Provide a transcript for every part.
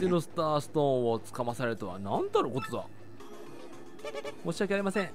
偽のスターストーンをつかまされるとは何たることだ。申し訳ありません。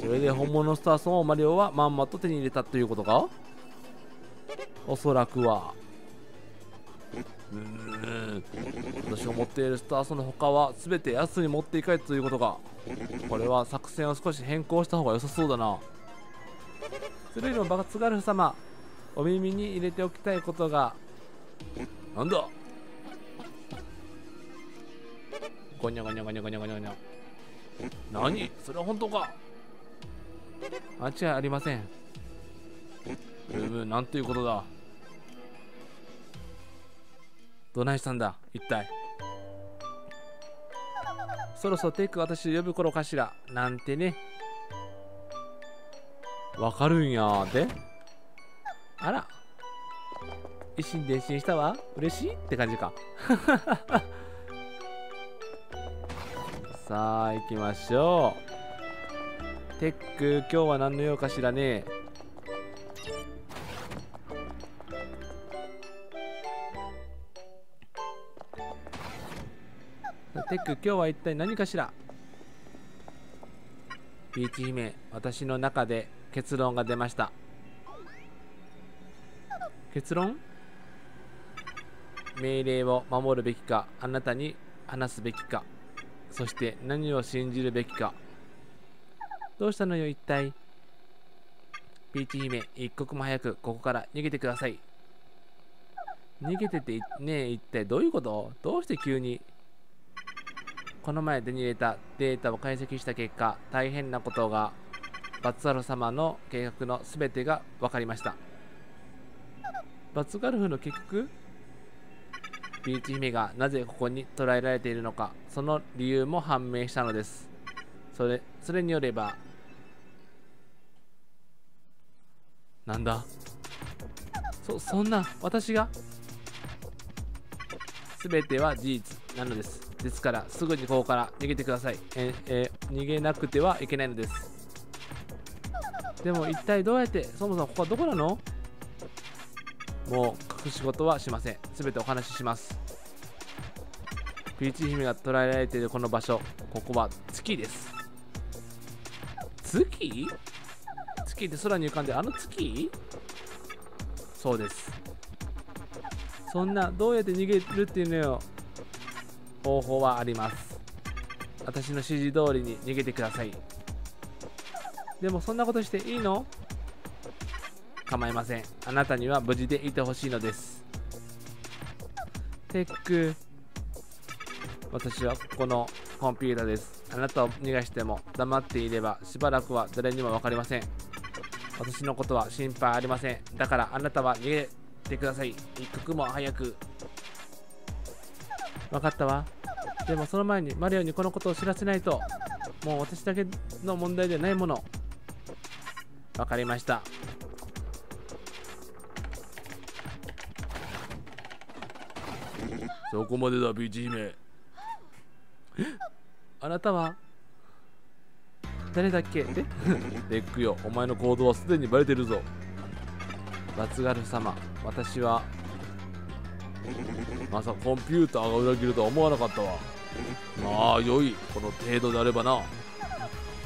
それで本物のスターストーンをマリオはまんまと手に入れたということか？おそらくは。うん。私が持っているスターストーンの他は全て奴に持っていかれたということか。これは作戦を少し変更した方が良さそうだな。鶴のバカツガルフ様お耳に入れておきたいことが。なんだ？ゴニャゴニャゴニャゴニャゴニャゴニャ何？それは本当か。間違いありません。うむなんていうことだ。どないしたんだ？一体。そろそろテイク私を呼ぶ頃かしら。なんてね。わかるんや。で？あら。一心伝心したわ。嬉しい？って感じかさあ行きましょう。テック今日は何の用かしらね。テック今日は一体何かしら。ピーチ姫私の中で結論が出ました。結論？命令を守るべきかあなたに話すべきか。そして何を信じるべきか。どうしたのよ一体。ピーチ姫一刻も早くここから逃げてください。逃げててねえ一体どういうこと？どうして急に？この前手に入れたデータを解析した結果大変なことがバツガルフ様の計画の全てが分かりました。バツガルフの計画ピーチ姫がなぜここに捕らえられているのかその理由も判明したのです。それそれによればなんだ？そそんな私が？全ては事実なのです。ですからすぐにここから逃げてください。ええ逃げなくてはいけないのです。でも一体どうやってそもそもここはどこなの？もう隠し事はしません。全てお話しします。ピーチ姫が捕らえられているこの場所ここは月です。月？月って空に浮かんであの月？そうです。そんなどうやって逃げるっていうのよ。方法はあります。私の指示通りに逃げてください。でもそんなことしていいの？構いません。あなたには無事でいてほしいのです。テック。私はここのコンピューターです。あなたを逃がしても黙っていればしばらくは誰にも分かりません。私のことは心配ありません。だからあなたは逃げてください。一刻も早く。分かったわ。でもその前にマリオにこのことを知らせないと。もう私だけの問題ではないもの。分かりました。そこまでだピーチ姫。あなたは？誰だっけ？テックよ。お前の行動はすでにバレてるぞ。バツガルフ様私はまさかコンピューターが裏切るとは思わなかったわ。まあ良い。この程度であればな。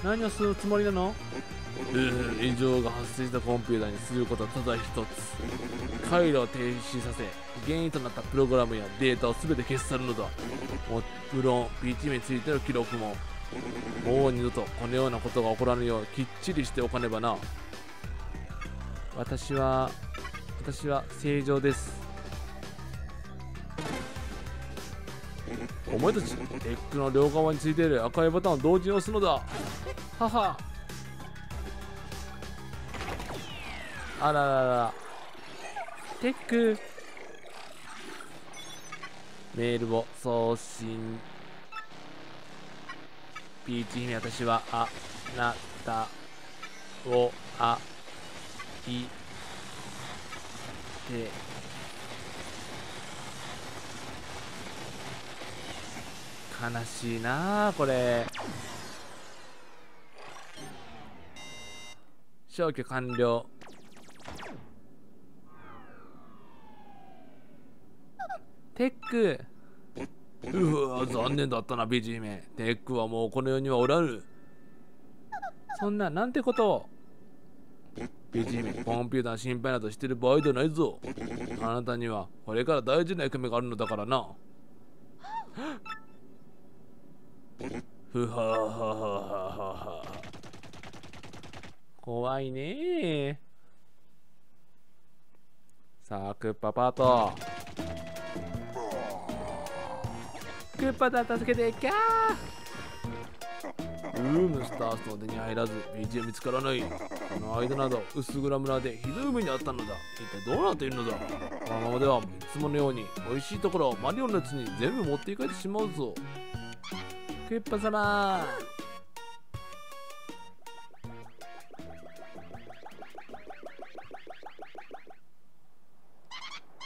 何をするつもりなの？異常が発生したコンピューターにすることはただ一つ回路を停止させ原因となったプログラムやデータを全て消し去るのだ。も無論 p チについての記録ももう二度とこのようなことが起こらぬようきっちりしておかねばな。私は私は正常です。お前たちエッグの両側についている赤いボタンを同時に押すのだ。はは。あららら。テク。メールを送信ピーチ姫私はあなたをあいて。悲しいなあこれ。消去完了。テック。うわ残念だったなビーチ姫テックはもうこの世にはおらぬ。そんななんてこと。をビーチ姫コンピューター心配などしてる場合じゃないぞ。あなたにはこれから大事な役目があるのだからな。ふははははは怖いね。さあクッパパークッパだ助けてキャー。ルームスターズの手に入らず道は見つからない。この間など薄暗村でひどい目にあったのだ。一体どうなっているのだ。このままではいつものように美味しいところをマリオのやつに全部持っていかれてしまうぞ。クッパ様。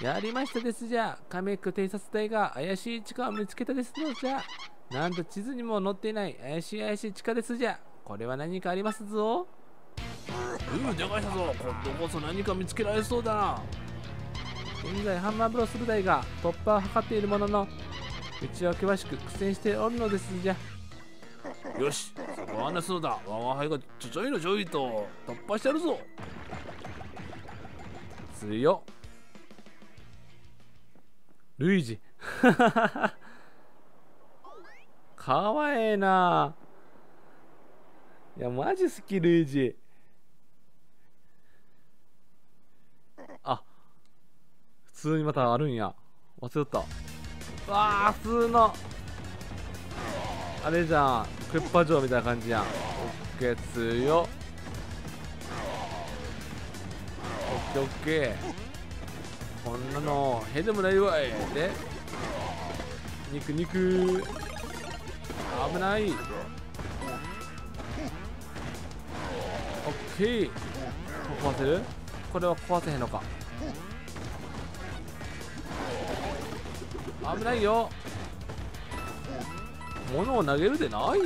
やりましたですじゃカメック偵察隊が怪しい地下を見つけたですのじゃ。なんと地図にも載っていない怪しい怪しい地下ですじゃ。これは何かありますぞ。うんでかいしたぞ。今度こそ何か見つけられそうだな。現在ハンマーブロス部隊が突破を図っているもののうちは険しく苦戦しておるのですじゃ。よしそこは案内するのだ。我が輩がちょちょいのちょいと突破してやるぞ。強っルイージ。かわええな。いやマジ好きルイージ。あ普通にまたあるんや。忘れとった。わあ普通の。あれじゃん。クッパ城みたいな感じやん。オッケー強オッケーオッケー。こんなのへでもないわい。で肉肉。危ない。オッケー。壊せる？これは壊せへんのか。危ないよ。物を投げるでない。よ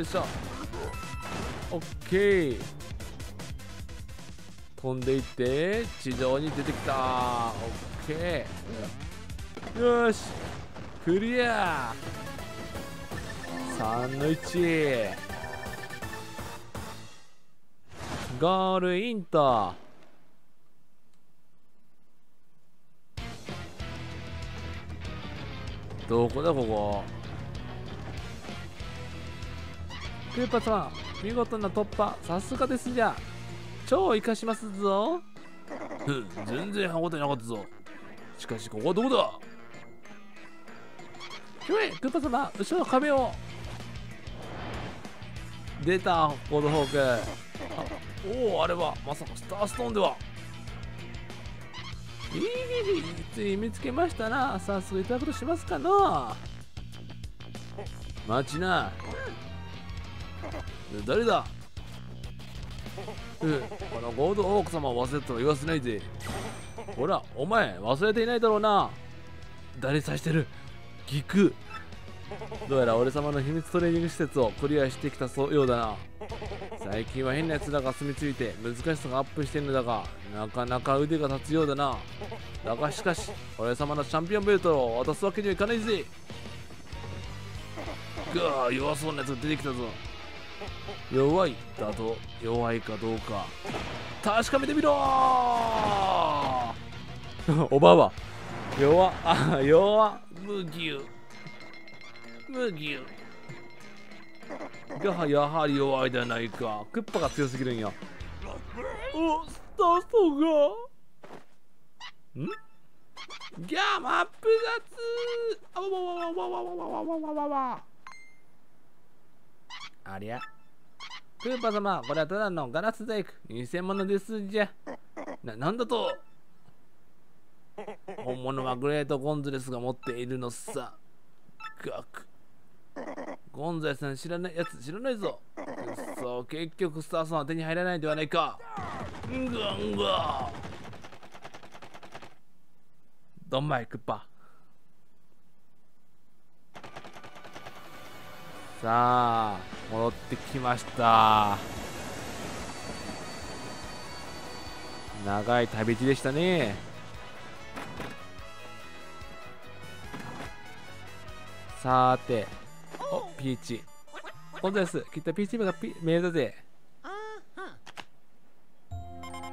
いしょ。オッケー。飛んでいって地上に出てきた。オッケー。よし。クリア。3の1ゴールインとどこだここ？クーパさん見事な突破。さすがですじゃ。超生かしますぞ。全然歯応えなかったぞ。しかしここはどこだ？ひょえクッパ様後ろの壁を。出たコードホークおおあれはまさかスターストーンでは。いいつい見つけましたな。早速いただくとしますかな。待ちな。誰だ？うん、このゴールドオーク様を忘れたと言わせないでほらお前忘れていないだろうな。誰さしてる？聞く。どうやら俺様の秘密トレーニング施設をクリアしてきたそうようだな。最近は変な奴らが住み着いて難しさがアップしてるのだがなかなか腕が立つようだな。だがしかし俺様のチャンピオンベルトを渡すわけにはいかないぜ。ぐわ弱そうなやつが出てきたぞ。弱いだと弱いかどうか。確かめてみろ！おばば。弱あ弱麦湯麦湯がやはり弱いではないか。クッパが強すぎるんや。おスターソが。ん？ギャマップ雑あわわわわわわわわわわわわ。ありゃクーパー様、これはただのガラス細工、偽物ですじゃ。な、なんだと本物はグレート・ゴンズレスが持っているのさ。ガク。ゴンザレスさん知らないやつ知らないぞ。そう、結局スターソンは手に入らないではないか。んがんが。どんまい、クッパ。さあ戻ってきました。長い旅路でしたね。さーておピーチ。本当です。きっとピーチ部がピメールだぜ。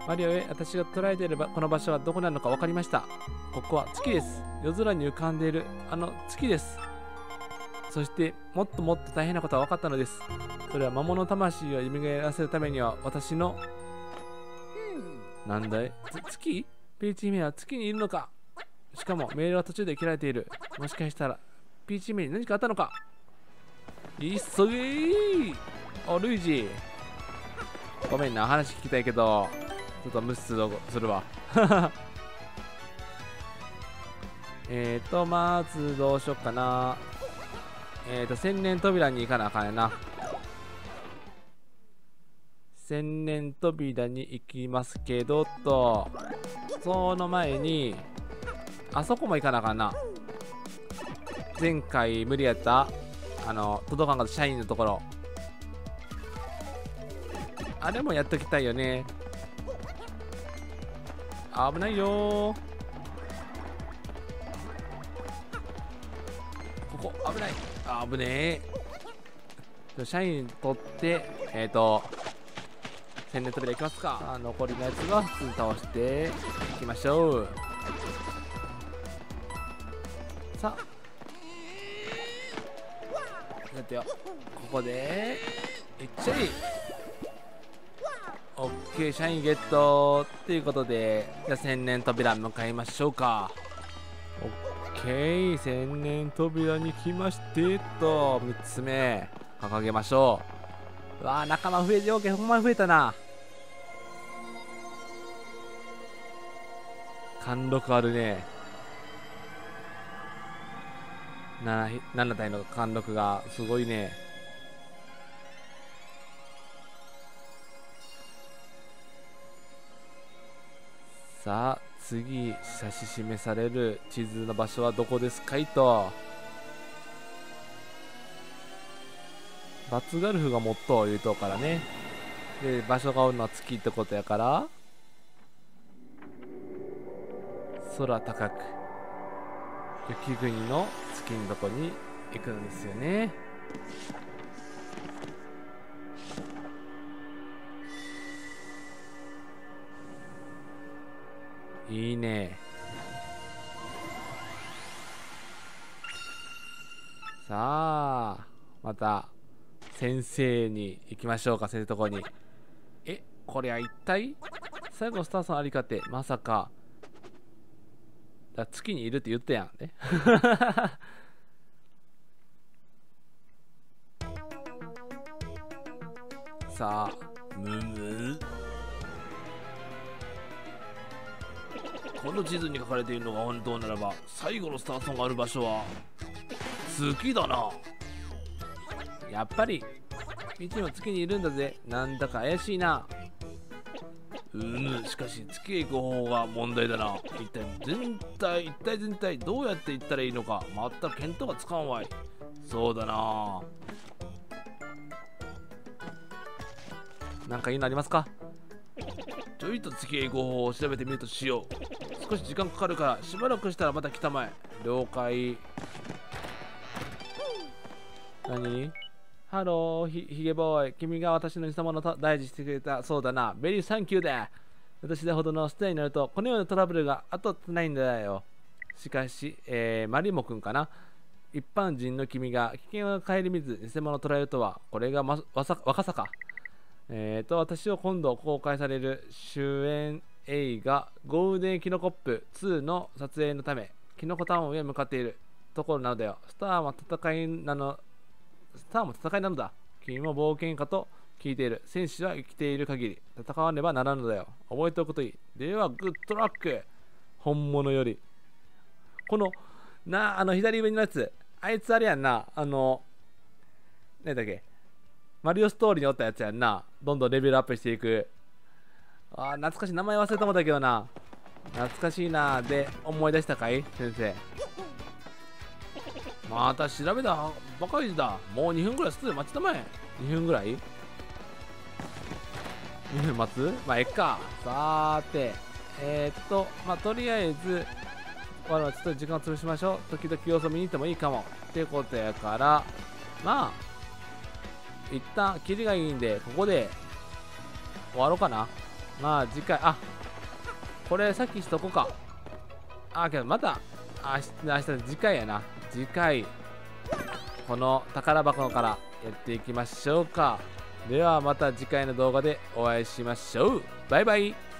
マリオへ私が捉えていればこの場所はどこなのか分かりました。ここは月です。夜空に浮かんでいるあの月です。そしてもっともっと大変なことは分かったのです。それは魔物魂を蘇らせるためには私のなんだい？月？ピーチ姫は月にいるのか。しかもメールは途中で切られている。もしかしたらピーチ姫に何かあったのか。急げー！おルイーごめんな話聞きたいけどちょっと無視するわ。えっとまずどうしよっかな。えっ、ー、と千年扉に行かなあかんやな。千年扉に行きますけどとその前にあそこも行かなあかんな。前回無理やったあの届かんかった社員のところ。あれもやっときたいよね。危ないよ。ここ危ない。危ねえ。社員取ってえっ、ー、と千年扉いきますか。残りのやつは普通に倒していきましょう。さあ。だってよ。ここでいっちゃい。オッケー社員ゲット。ということでじゃあ千年扉向かいましょうか。オッケー千年扉に来ましてと3つ目掲げましょう。うわー仲間増えてよけほんまに増えたな。貫禄あるね。7, 7体の貫禄がすごいね。さあ次指し示される地図の場所はどこですかいと。バツガルフがもっと言うとからね。で場所がおるのは月ってことやから。空高く。雪国の月のとこに行くんですよね。また先生に行きましょうか先生のところに。えこれは一体？最後のスターさんありかってまさか。だ月にいるって言ったやんね。さあむむこの地図に書かれているのが本当ならば最後のスターソンがある場所は月だな。やっぱり道も月にいるんだぜ。なんだか怪しいな。うむしかし月へ行く方法が問題だな。一体全体一体全体どうやって行ったらいいのか。全く見当がつかんわい。そうだな。なんかいいのありますか？ちょいと月へ行く方法を調べてみるとしよう。少し時間かかるからしばらくしたらまた来たまえ。了解。何？ハローひ、ひげ boy。君が私の偽物と退治してくれたそうだな。 Very thank you だ。私ほどのスターになると、このようなトラブルが絶えないんだよ。しかし、えー、マリモくんかな。一般人の君が危険を顧みず偽物を捉えるとは、これが、ま、さ若さか。えーと、私は今度公開される主演映画ゴールデンキノコップ2の撮影のため、キノコタウンへ向かっているところなのだよ。スターは戦いなのスターも戦いなのだ。君も冒険家と聞いている。戦士は生きている限り戦わねばならぬのだよ。覚えておくといい。では、グッドラック本物より。この、な、あの、左上のやつ。あいつあれやんな。あの、何だっけ。マリオストーリーにおったやつやんな。どんどんレベルアップしていく。あ懐かしい。名前忘れたもんだけどな。懐かしいな。で、思い出したかい？先生。また調べたばかりだ。もう2分ぐらい外で待ちたまえ。2分ぐらい ?2 分待つ？まあえっか。さーてえー、っとまあとりあえずまあちょっと時間を潰しましょう。時々様子を見に行ってもいいかも。ってことやからまあ一旦キリがいいんでここで終わろうかな。まあ次回あこれさっきしとこうか。あけどまた明日明日次回やな。次回この宝箱からやっていきましょうか。ではまた次回の動画でお会いしましょう。バイバイ。